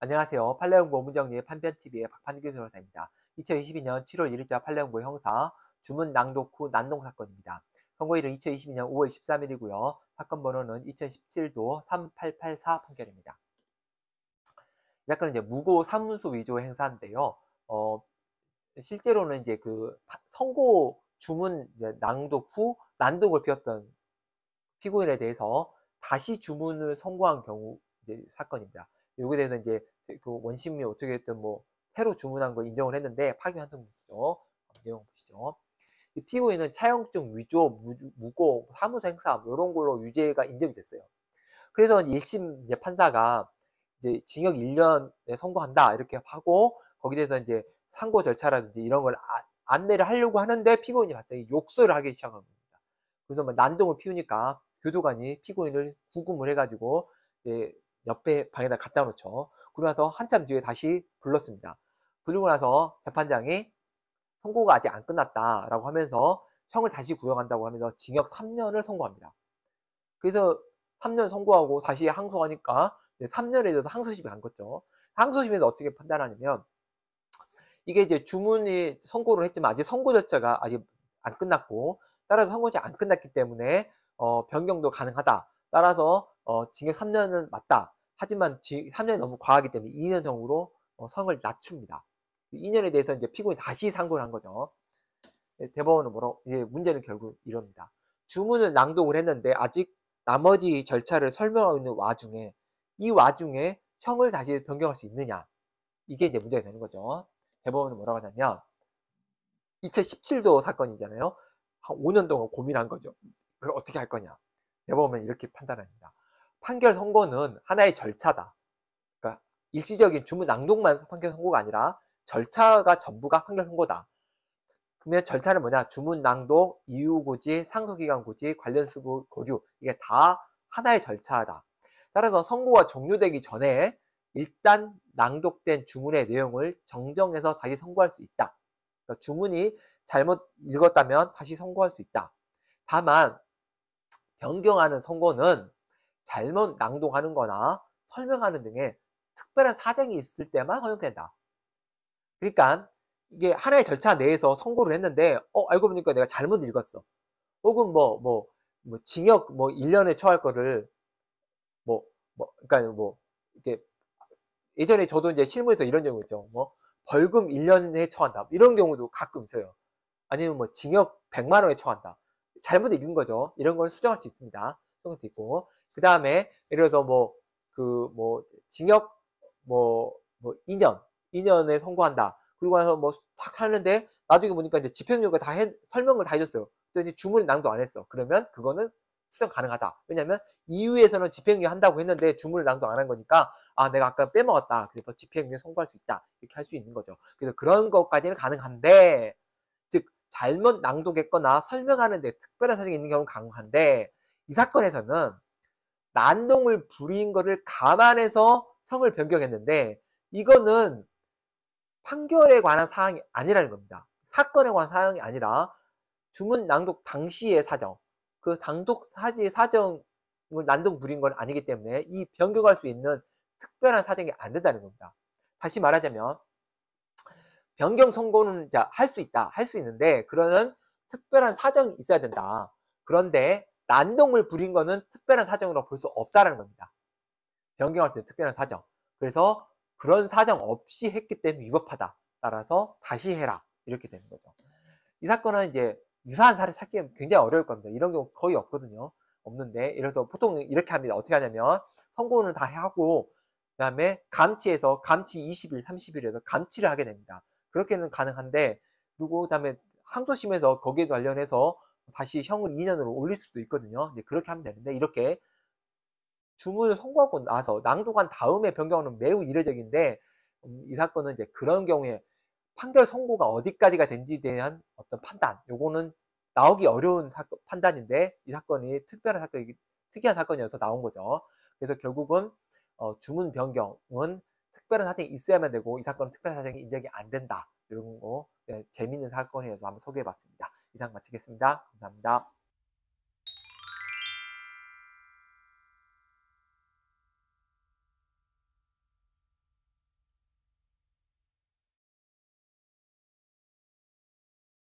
안녕하세요. 판례연구 문정리의 판변TV의 박판규 변호사입니다. 2022년 7월 1일자 판례연구 형사 주문 낭독 후 난동 사건입니다. 선고일은 2022년 5월 13일이고요. 사건 번호는 2017도 3884 판결입니다. 이 사건은 이제 무고 사문수 위조 행사인데요. 어, 실제로는 이제 그 선고 주문 낭독 후 난독을 피웠던 피고인에 대해서 다시 주문을 선고한 경우 사건입니다. 여기에 대해서 이제 그 원심이 어떻게 됐든 뭐 새로 주문한 걸 인정을 했는데 파기 환송이죠. 내용 보시죠. 이 피고인은 차용증 위조, 무, 고 사무소 행사 뭐 이런 걸로 유죄가 인정이 됐어요. 그래서 1심 이제 판사가 이제 징역 1년에 선고한다 이렇게 하고 거기에 대해서 이제 상고 절차라든지 이런 걸 아, 안내를 하려고 하는데 피고인이 갑자기 욕설을 하기 시작한 겁니다. 그래서 뭐 난동을 피우니까 교도관이 피고인을 구금을 해가지고 옆에 방에다 갖다 놓죠. 그러고 나서 한참 뒤에 다시 불렀습니다. 부르고 나서 재판장이 선고가 아직 안 끝났다라고 하면서 형을 다시 구형한다고 하면서 징역 3년을 선고합니다. 그래서 3년 선고하고 다시 항소하니까 3년에 대해서 항소심이 간 거죠. 항소심에서 어떻게 판단하냐면 이게 이제 주문이 선고를 했지만 아직 선고 절차가 아직 안 끝났고 따라서 선고가 안 끝났기 때문에 어, 변경도 가능하다. 따라서 어, 징역 3년은 맞다. 하지만 3년이 너무 과하기 때문에 2년 정도로 어, 성을 낮춥니다. 2년에 대해서 이제 피고인이 다시 상고를 한 거죠. 네, 대법원은 뭐라고, 이제 문제는 결국 이럽니다. 주문을 낭독을 했는데 아직 나머지 절차를 설명하고 있는 와중에 이 와중에 형을 다시 변경할 수 있느냐. 이게 이제 문제가 되는 거죠. 대법원은 뭐라고 하냐면 2017도 사건이잖아요. 한 5년 동안 고민한 거죠. 그걸 어떻게 할 거냐. 대법원은 이렇게 판단합니다. 판결 선고는 하나의 절차다. 그러니까 일시적인 주문 낭독만 판결 선고가 아니라 절차가 전부가 판결 선고다. 그러면 절차는 뭐냐? 주문 낭독, 이유 고지, 상소 기간 고지, 관련 수고 고유 이게 다 하나의 절차다. 따라서 선고가 종료되기 전에 일단 낭독된 주문의 내용을 정정해서 다시 선고할 수 있다. 그러니까 주문이 잘못 읽었다면 다시 선고할 수 있다. 다만 변경하는 선고는 잘못 낭독하는 거나 설명하는 등의 특별한 사정이 있을 때만 허용된다. 그러니까 이게 하나의 절차 내에서 선고를 했는데 어 알고 보니까 내가 잘못 읽었어. 혹은 뭐뭐 뭐, 뭐 징역 뭐 1년에 처할 거를 뭐뭐 그러니까 뭐 이렇게 예전에 저도 이제 실무에서 이런 경우 있죠. 뭐 벌금 1년에 처한다. 이런 경우도 가끔 있어요. 아니면 뭐 징역 100만 원에 처한다. 잘못 읽은 거죠. 이런 걸 수정할 수 있습니다. 수정할 수 있고 그 다음에 예를 들어서 뭐 그뭐 뭐 징역 뭐, 뭐 2년 2년에 선고한다. 그리고 나서 뭐 탁 하는데 나중에 보니까 이제 집행유예가 다 해, 설명을 다 해줬어요. 그랬더니 주문이 낭도 안 했어. 그러면 그거는 수정 가능하다. 왜냐면 이유에서는 집행유예 한다고 했는데 주문을 낭도 안 한 거니까 아 내가 아까 빼먹었다. 그래서 집행유예 선고할 수 있다. 이렇게 할 수 있는 거죠. 그래서 그런 것까지는 가능한데 즉 잘못 낭독했거나 설명하는데 특별한 사정이 있는 경우는 가능한데 이 사건에서는 난동을 부린 것을 감안해서 성을 변경했는데 이거는 판결에 관한 사항이 아니라는 겁니다. 사건에 관한 사항이 아니라 주문 낭독 당시의 사정, 그 낭독 사지의 사정을 난동 부린 건 아니기 때문에 이 변경할 수 있는 특별한 사정이 안 된다는 겁니다. 다시 말하자면 변경 선고는 할 수 있다, 할 수 있는데 그러는 특별한 사정이 있어야 된다. 그런데 난동을 부린 거는 특별한 사정으로 볼 수 없다는 겁니다. 변경할 수 있는 특별한 사정. 그래서 그런 사정 없이 했기 때문에 위법하다. 따라서 다시 해라. 이렇게 되는 거죠. 이 사건은 이제 유사한 사례 찾기 굉장히 어려울 겁니다. 이런 경우 거의 없거든요. 없는데, 이래서 보통 이렇게 합니다. 어떻게 하냐면, 선고는 다 하고, 그 다음에 감치해서, 감치 20일, 30일에서 감치를 하게 됩니다. 그렇게는 가능한데, 그리고 그 다음에 항소심에서 거기에 관련해서 다시 형을 2년으로 올릴 수도 있거든요. 그렇게 하면 되는데, 이렇게 주문을 선고하고 나서 낭독한 다음에 변경하는 매우 이례적인데 음, 이 사건은 이제 그런 경우에 판결 선고가 어디까지가 된지에 대한 어떤 판단 요거는 나오기 어려운 사건, 판단인데 이 사건이 특별한 사건이 특이한 사건이어서 나온 거죠. 그래서 결국은 어, 주문 변경은 특별한 사정이 있어야만 되고 이 사건은 특별한 사정이 인정이 안 된다. 이런 거 네, 재미있는 사건이어서 한번 소개해봤습니다. 이상 마치겠습니다. 감사합니다.